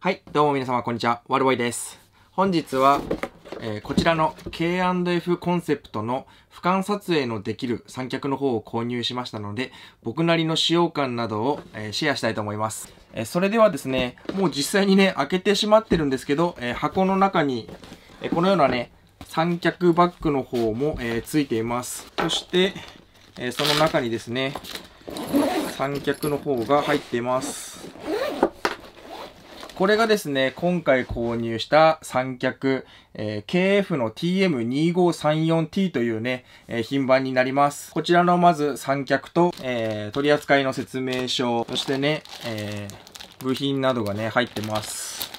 はい、どうも皆様こんにちは。ワルボイです。本日は、えー、こちらの K&F コンセプトの俯瞰撮影のできる三脚の方を購入しましたので、僕なりの使用感などを、えー、シェアしたいと思います。えー、それではですね、もう実際にね、開けてしまってるんですけど、え箱の中に、えこのようなね、三脚バッグの方も、えついています。そして、えその中にですね、三脚の方が入っています。これがですね、今回購入した三脚、えー、KF の TM2534T というね、えー、品番になります。こちらのまず三脚と、えー、取扱いの説明書、そしてね、えー、部品などがね、入ってます。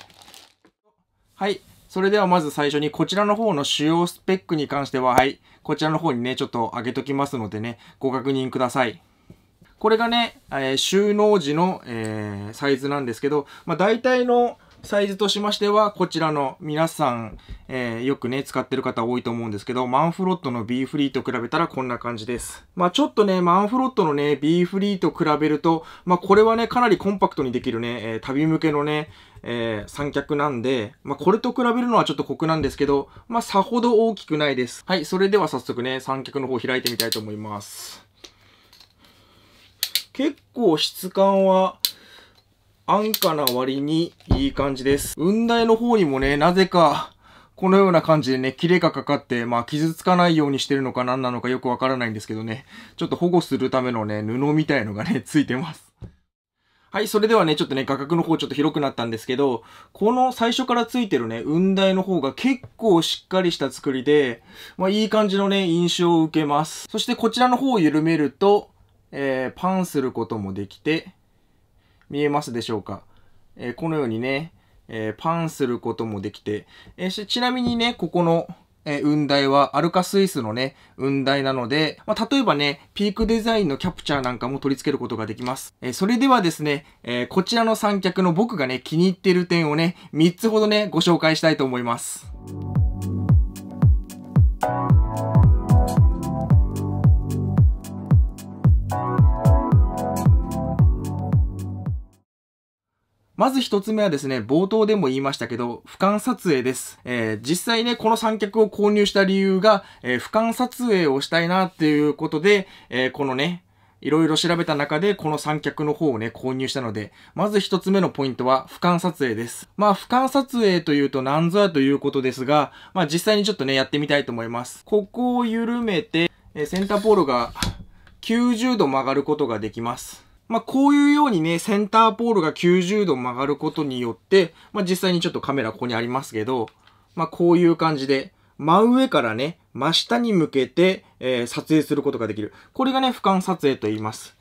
はい。それではまず最初にこちらの方の主要スペックに関しては、はい。こちらの方にね、ちょっと上げときますのでね、ご確認ください。これがね、えー、収納時の、えー、サイズなんですけど、まあ、大体のサイズとしましては、こちらの皆さん、えー、よくね、使ってる方多いと思うんですけど、マンフロットの B フリーと比べたらこんな感じです。まあちょっとね、マンフロットのね、B フリーと比べると、まあこれはね、かなりコンパクトにできるね、えー、旅向けのね、えー、三脚なんで、まあこれと比べるのはちょっと酷なんですけど、まあさほど大きくないです。はい、それでは早速ね、三脚の方開いてみたいと思います。結構質感は安価な割にいい感じです。雲台の方にもね、なぜか、このような感じでね、切れがかかって、まあ傷つかないようにしてるのか何なのかよくわからないんですけどね、ちょっと保護するためのね、布みたいのがね、ついてます。はい、それではね、ちょっとね、画角の方ちょっと広くなったんですけど、この最初からついてるね、雲台の方が結構しっかりした作りで、まあいい感じのね、印象を受けます。そしてこちらの方を緩めると、えー、パンすることもできて、見えますでしょうか、えー、このようにね、えー、パンすることもできて、え、ちなみにね、ここの、えー、雲台はアルカスイスのね、雲台なので、まあ、例えばね、ピークデザインのキャプチャーなんかも取り付けることができます。え、それではですね、え、こちらの三脚の僕がね、気に入っている点をね、3つほどね、ご紹介したいと思います。まず一つ目はですね、冒頭でも言いましたけど、俯瞰撮影です。えー、実際ね、この三脚を購入した理由が、えー、俯瞰撮影をしたいなっていうことで、えー、このね、いろいろ調べた中で、この三脚の方をね、購入したので、まず一つ目のポイントは、俯瞰撮影です。まあ、俯瞰撮影というと何ぞやということですが、まあ、実際にちょっとね、やってみたいと思います。ここを緩めて、えセンターポールが90度曲がることができます。まあ、こういうようにね、センターポールが90度曲がることによって、まあ、実際にちょっとカメラここにありますけど、まあ、こういう感じで、真上からね、真下に向けて、えー、撮影することができる。これがね、俯瞰撮影と言います。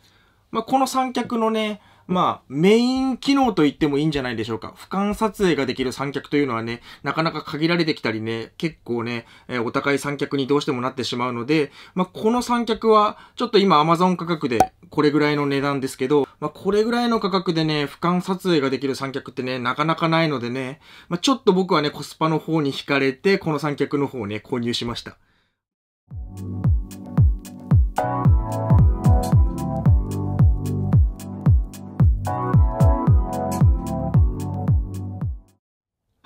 まあ、この三脚のね、まあ、メイン機能と言ってもいいんじゃないでしょうか。俯瞰撮影ができる三脚というのはね、なかなか限られてきたりね、結構ね、えー、お高い三脚にどうしてもなってしまうので、まあ、この三脚は、ちょっと今 Amazon 価格でこれぐらいの値段ですけど、まあ、これぐらいの価格でね、俯瞰撮影ができる三脚ってね、なかなかないのでね、まあ、ちょっと僕はね、コスパの方に惹かれて、この三脚の方をね、購入しました。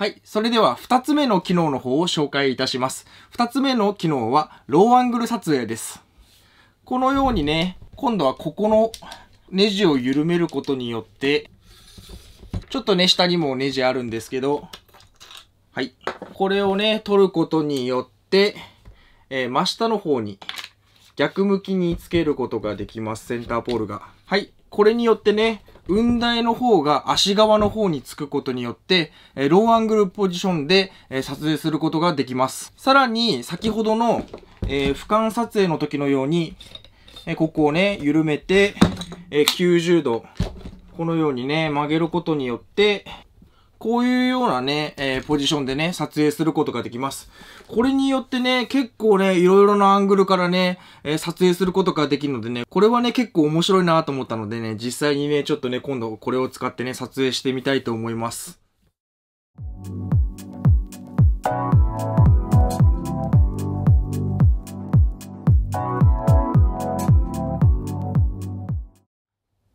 はい。それでは、二つ目の機能の方を紹介いたします。二つ目の機能は、ローアングル撮影です。このようにね、今度はここのネジを緩めることによって、ちょっとね、下にもネジあるんですけど、はい。これをね、取ることによって、えー、真下の方に逆向きにつけることができます。センターポールが。はい。これによってね、雲台の方が足側の方につくことによって、えローアングルポジションで、え撮影することができます。さらに、先ほどの、え俯瞰撮影の時のように、えここをね、緩めて、え90度、このようにね、曲げることによって、こういうようなね、えー、ポジションでね、撮影することができます。これによってね、結構ね、いろいろなアングルからね、えー、撮影することができるのでね、これはね、結構面白いなと思ったのでね、実際にね、ちょっとね、今度これを使ってね、撮影してみたいと思います。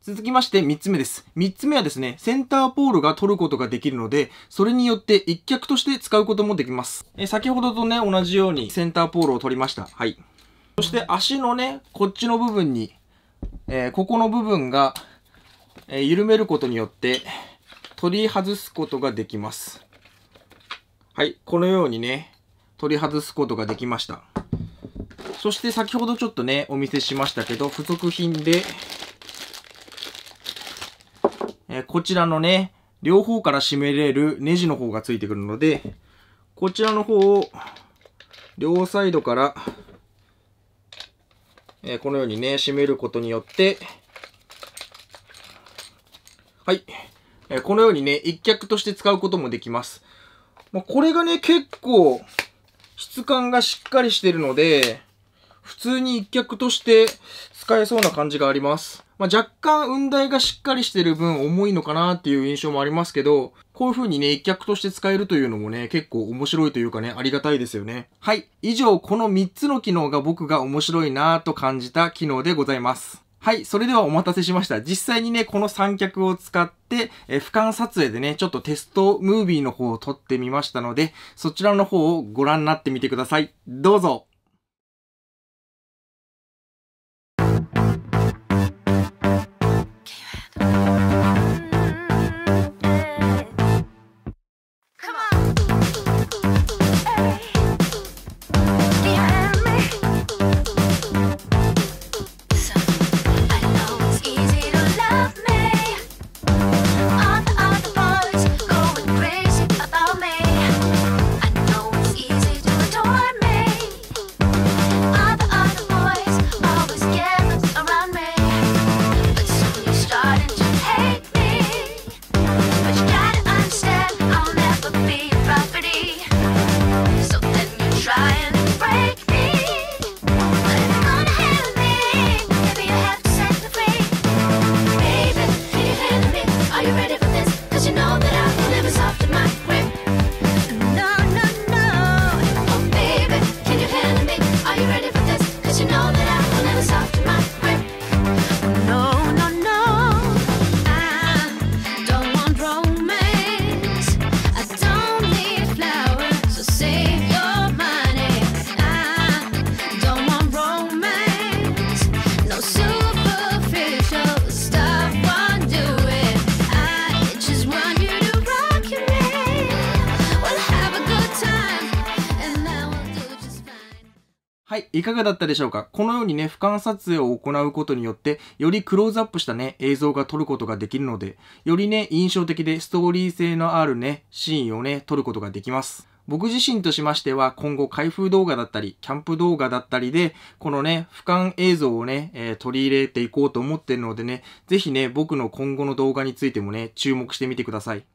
続きまして3つ目です。3つ目はですね、センターポールが取ることができるので、それによって一脚として使うこともできます。え先ほどとね、同じようにセンターポールを取りました。はい。そして足のね、こっちの部分に、えー、ここの部分が、えー、緩めることによって、取り外すことができます。はい。このようにね、取り外すことができました。そして先ほどちょっとね、お見せしましたけど、付属品で、えこちらのね、両方から締めれるネジの方がついてくるので、こちらの方を両サイドから、えこのようにね、締めることによって、はい。えこのようにね、一脚として使うこともできます。まこれがね、結構、質感がしっかりしてるので、普通に一脚として使えそうな感じがあります。まあ、若干雲台がしっかりしてる分重いのかなっていう印象もありますけど、こういう風にね、一脚として使えるというのもね、結構面白いというかね、ありがたいですよね。はい。以上、この3つの機能が僕が面白いなぁと感じた機能でございます。はい。それではお待たせしました。実際にね、この三脚を使って、え俯瞰撮影でね、ちょっとテストムービーの方を撮ってみましたので、そちらの方をご覧になってみてください。どうぞ。はい、いかがだったでしょうか？このようにね、俯瞰撮影を行うことによって、よりクローズアップしたね、映像が撮ることができるので、よりね、印象的でストーリー性のあるね、シーンをね、撮ることができます。僕自身としましては、今後開封動画だったり、キャンプ動画だったりで、このね、俯瞰映像をね、えー、取り入れていこうと思ってるのでね、ぜひね、僕の今後の動画についてもね、注目してみてください。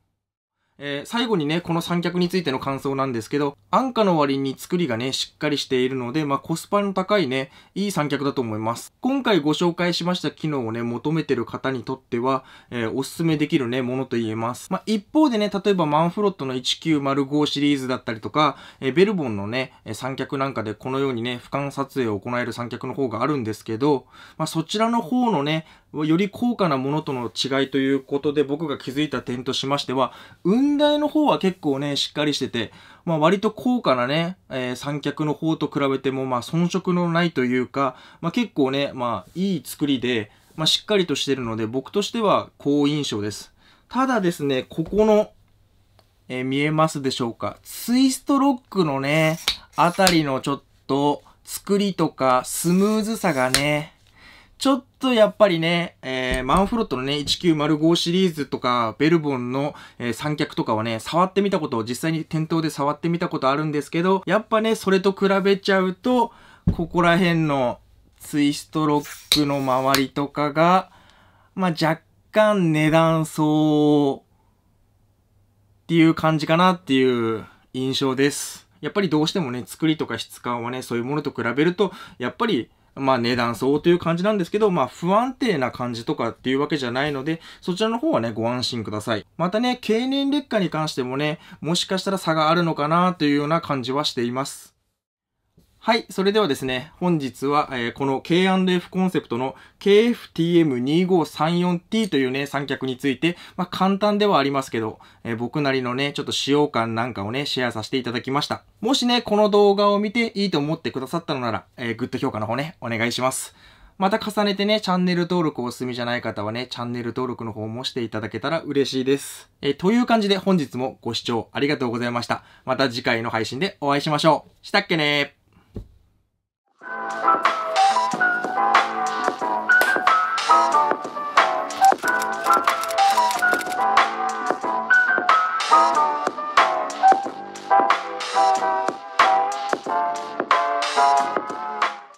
えー、最後にね、この三脚についての感想なんですけど、安価の割に作りがね、しっかりしているので、まあ、コスパの高いね、いい三脚だと思います。今回ご紹介しました機能をね、求めてる方にとっては、えー、おすすめできるね、ものと言えます。まあ、一方でね、例えばマンフロットの1905シリーズだったりとか、えー、ベルボンのね、三脚なんかでこのようにね、俯瞰撮影を行える三脚の方があるんですけど、まあ、そちらの方のね、より高価なものとの違いということで僕が気づいた点としましては、雲台の方は結構ね、しっかりしてて、まあ割と高価なね、えー、三脚の方と比べても、まあ遜色のないというか、まあ結構ね、まあいい作りで、まあしっかりとしてるので、僕としては好印象です。ただですね、ここの、えー、見えますでしょうか？ツイストロックのね、あたりのちょっと作りとかスムーズさがね、ちょっとやっぱりね、えー、マンフロットのね、1905シリーズとか、ベルボンの、えー、三脚とかはね、触ってみたこと実際に店頭で触ってみたことあるんですけど、やっぱね、それと比べちゃうと、ここら辺のツイストロックの周りとかが、まあ、若干値段相っていう感じかなっていう印象です。やっぱりどうしてもね、作りとか質感はね、そういうものと比べると、やっぱりまあ値段相応という感じなんですけど、まあ不安定な感じとかっていうわけじゃないので、そちらの方はね、ご安心ください。またね、経年劣化に関してもね、もしかしたら差があるのかなというような感じはしています。はい。それではですね、本日は、えー、この K&F コンセプトの KFTM2534T というね、三脚について、まあ、簡単ではありますけど、えー、僕なりのね、ちょっと使用感なんかをね、シェアさせていただきました。もしね、この動画を見ていいと思ってくださったのなら、えー、グッド評価の方ね、お願いします。また重ねてね、チャンネル登録お済みじゃない方はね、チャンネル登録の方もしていただけたら嬉しいです。えという感じで本日もご視聴ありがとうございました。また次回の配信でお会いしましょう。したっけね Bye.